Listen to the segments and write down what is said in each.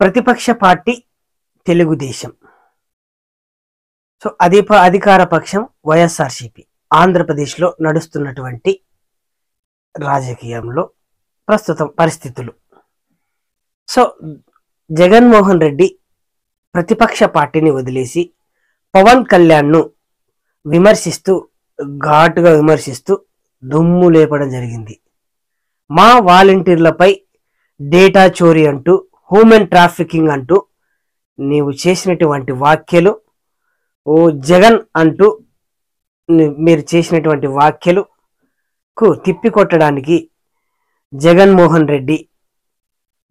ప్రతిపక్ష party Telugu Desam so అధి అధికార పక్షం వైఎస్ఆర్సిపి. ఆంధ్రప్రదేశ్లో నడుస్తున్నటువంటి రాజకీయంలో ప్రస్తుతం పరిస్థితులు. సో జగన్మోహన్ రెడ్డి ప్రతిపక్ష పార్టీని వదిలేసి పవన్ కళ్యాణ్ను విమర్శిస్తూ ఘాటుగా విమర్శిస్తూ దుమ్ము లేపడం జరిగింది. మా వాలంటీర్లపై డేటా చోరీ అంటూ హ్యూమన్ ట్రాఫికింగ్ అంటూ నీవు చేసినటువంటి వ్యాఖ్యలు ఓ జగన్ అంటూ మీరు చేసినటువంటి వ్యాఖ్యలుకు తిప్పికొట్టడానికి జగన్మోహన్ రెడ్డి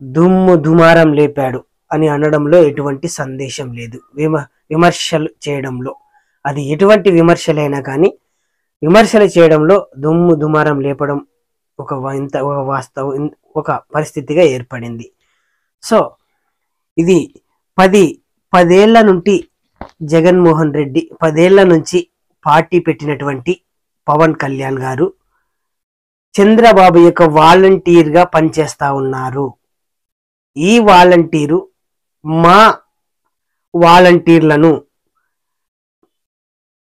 దుమ్ము దుమారం లేపాడు అని అనడంలో ఎటువంటి సందేశం లేదు. విమ విమర్శలు చేయడంలో. అది ఎటువంటి విమర్శలైనా కానీ విమర్శలు చేయడంలో దుమ్ము దుమారం లేపడం ఒక ఇంత ఒక వాస్తవం ఒక పరిస్థితిగా ఏర్పడింది. సో ఇది పది పదేళ్ళ నుండి జగన్మోహన్ రెడ్డి పదేళ్ళ నుంచి పార్టీ పెట్టినటువంటి పవన్ కళ్యాణ్ గారు చంద్రబాబు యొక్క వాలంటీర్గా పనిచేస్తా ఉన్నారు. ఈ వాలంటీరు మా వాలంటీర్లను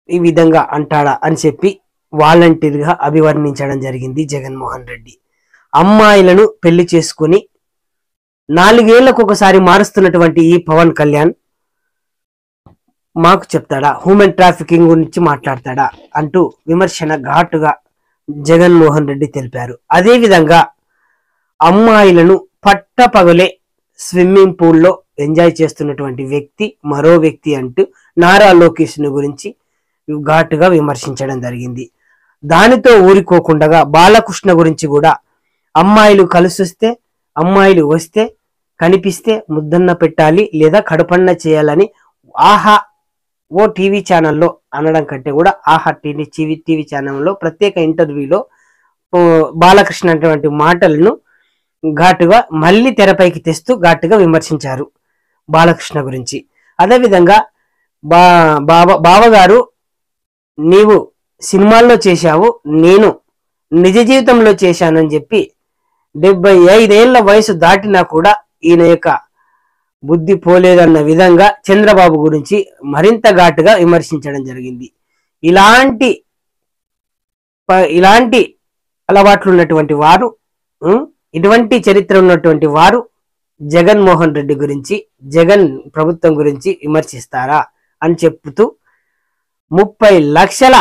ఈ విధంగా అంటాడా అని చెప్పి వాలంటీర్గా అభివర్ణించడం జరిగింది జగన్మోహన్ రెడ్డి. అమ్మాయిలను పెళ్ళి చేసుకుని నాలుగేళ్ళకు ఒకసారి మారుస్తున్నటువంటి ఈ పవన్ కళ్యాణ్ మాకు చెప్తాడా? హ్యూమన్ ట్రాఫికింగ్ గురించి మాట్లాడతాడా? అంటూ విమర్శన ఘాటుగా జగన్మోహన్ రెడ్డి తెలిపారు. అదేవిధంగా అమ్మాయిలను పట్టపగలే స్విమ్మింగ్ పూల్లో ఎంజాయ్ చేస్తున్నటువంటి వ్యక్తి మరో వ్యక్తి అంటూ నారా లోకేష్ గురించి ఘాటుగా విమర్శించడం జరిగింది. దానితో ఊరుకోకుండా బాలకృష్ణ గురించి కూడా అమ్మాయిలు కలిసొస్తే అమ్మాయిలు వస్తే కనిపిస్తే ముద్దన్న పెట్టాలి లేదా కడపన్న చేయాలని ఆహా ఓ టీవీ ఛానల్లో అనడం కంటే కూడా ఆహా టీవీ టీవీ టీవీ ఛానల్లో ప్రత్యేక ఇంటర్వ్యూలో బాలకృష్ణ అటువంటి మాటలను ఘాటుగా మళ్ళీ తెరపైకి తెస్తూ ఘాటుగా విమర్శించారు బాలకృష్ణ గురించి. అదేవిధంగా బా బావ బావగారు నీవు సినిమాల్లో చేశావు నేను నిజ జీవితంలో చేశానని చెప్పి డెబ్బై ఐదేళ్ళ వయసు దాటినా కూడా ఈయన యొక్క బుద్ధి పోలేదన్న విధంగా చంద్రబాబు గురించి మరింత ఘాటుగా విమర్శించడం జరిగింది. ఇలాంటి ప- ఇలాంటి అలవాట్లు ఉన్నటువంటి వారు ఇటువంటి చరిత్ర ఉన్నటువంటి వారు జగన్మోహన్ రెడ్డి గురించి జగన్ ప్రభుత్వం గురించి విమర్శిస్తారా అని చెప్తూ ముప్పై లక్షల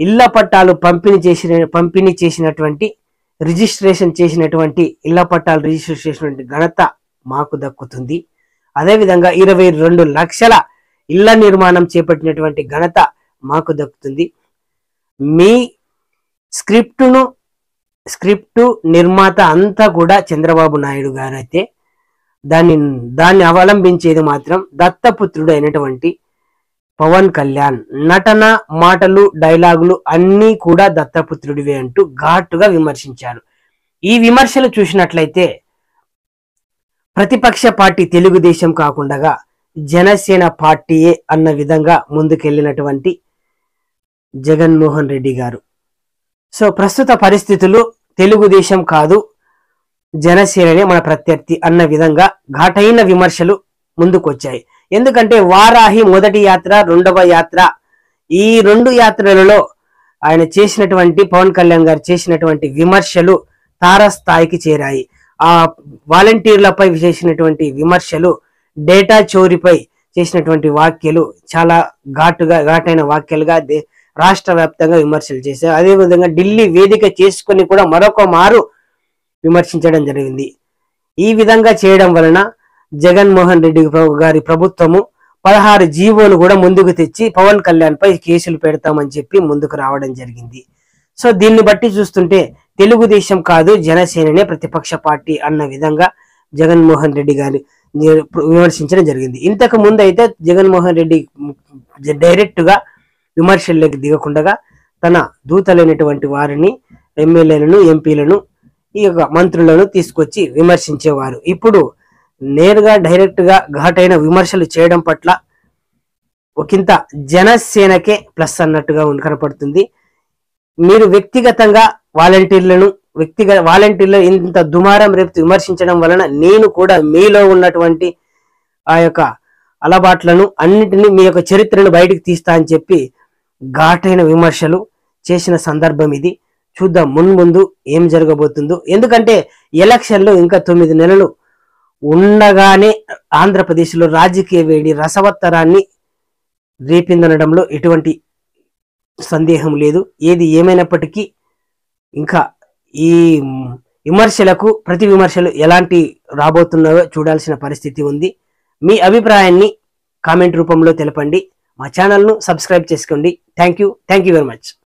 ఇళ్ళ పట్టాలు పంపిణీ చేసిన పంపిణీ చేసినటువంటి రిజిస్ట్రేషన్ చేసినటువంటి ఇళ్ళ పట్టాలు రిజిస్టర్ చేసినటువంటి ఘనత మాకు దక్కుతుంది. అదేవిధంగా ఇరవై రెండు లక్షల ఇళ్ళ నిర్మాణం చేపట్టినటువంటి ఘనత మాకు దక్కుతుంది. మీ స్క్రిప్టును స్క్రిప్టు నిర్మాత అంతా కూడా చంద్రబాబు నాయుడు గారైతే దాన్ని దాన్ని అవలంబించేది మాత్రం దత్తపుత్రుడు అయినటువంటి పవన్ కళ్యాణ్. నటన మాటలు డైలాగులు అన్నీ కూడా దత్తపుత్రుడివే అంటూ ఘాటుగా విమర్శించారు. ఈ విమర్శలు చూసినట్లయితే ప్రతిపక్ష పార్టీ తెలుగుదేశం కాకుండా జనసేన పార్టీయే అన్న విధంగా ముందుకెళ్ళినటువంటి జగన్మోహన్ రెడ్డి గారు. సో ప్రస్తుత పరిస్థితులు తెలుగుదేశం కాదు జనసేననే మన ప్రత్యర్థి అన్న విధంగా ఘాటైన విమర్శలు ముందుకొచ్చాయి. ఎందుకంటే వారాహి మొదటి యాత్ర రెండవ యాత్ర ఈ రెండు యాత్రలలో ఆయన చేసినటువంటి పవన్ కళ్యాణ్ గారు చేసినటువంటి విమర్శలు తారస్థాయికి చేరాయి. ఆ వాలంటీర్లపై చేసినటువంటి విమర్శలు డేటా చోరీపై చేసినటువంటి వ్యాఖ్యలు చాలా ఘాటుగా ఘాటైన వ్యాఖ్యలుగా దే- రాష్ట్ర వ్యాప్తంగా విమర్శలు చేశారు. అదేవిధంగా ఢిల్లీ వేదిక చేసుకొని కూడా మరొక మారు విమర్శించడం జరిగింది. ఈ విధంగా చేయడం వలన జగన్మోహన్ రెడ్డి గారి ప్రభుత్వము పదహారు జీవోలు కూడా ముందుకు తెచ్చి పవన్ కళ్యాణ్ పై కేసులు పెడతామని చెప్పి ముందుకు రావడం జరిగింది. సో దీన్ని బట్టి చూస్తుంటే తెలుగుదేశం కాదు జనసేననే ప్రతిపక్ష పార్టీ అన్న విధంగా జగన్మోహన్ రెడ్డి గారి విమర్శించడం జరిగింది. ఇంతకు ముందు అయితే జగన్మోహన్ రెడ్డి డైరెక్ట్గా విమర్శల్లోకి దిగకుండా తన దూతలైనటువంటి వారిని ఎమ్మెల్యేలను ఎంపీలను ఈ యొక్క మంత్రులను తీసుకొచ్చి విమర్శించేవారు. ఇప్పుడు నేరుగా డైరెక్ట్గా ఘాటైన విమర్శలు చేయడం పట్ల ఒకంత జనసేనకే ప్లస్ అన్నట్టుగా కనపడుతుంది. మీరు వ్యక్తిగతంగా వాలంటీర్లను వ్యక్తిగత వాలంటీర్లు ఇంత దుమారం రేపు విమర్శించడం వలన నేను కూడా మీలో ఉన్నటువంటి ఆ యొక్క అలవాట్లను అన్నిటినీ మీ యొక్క చరిత్రను బయటికి తీస్తా అని చెప్పి ఘాటైన విమర్శలు చేసిన సందర్భం ఇది. చూద్దాం మున్ముందు ఏం జరగబోతుందో. ఎందుకంటే ఎలక్షన్లు ఇంకా తొమ్మిది నెలలు ఉండగానే ఆంధ్రప్రదేశ్లో రాజకీయ వేడి రసవత్తరాన్ని రేపిందనడంలో ఎటువంటి సందేహం లేదు. ఏది ఏమైనప్పటికీ ఇంకా ఈ విమర్శలకు ప్రతి విమర్శలు ఎలాంటి రాబోతున్నాయో చూడాల్సిన పరిస్థితి ఉంది. మీ అభిప్రాయాన్ని కామెంట్ రూపంలో తెలపండి. మా ఛానల్ను సబ్స్క్రైబ్ చేసుకోండి. Thank you. Thank you very much.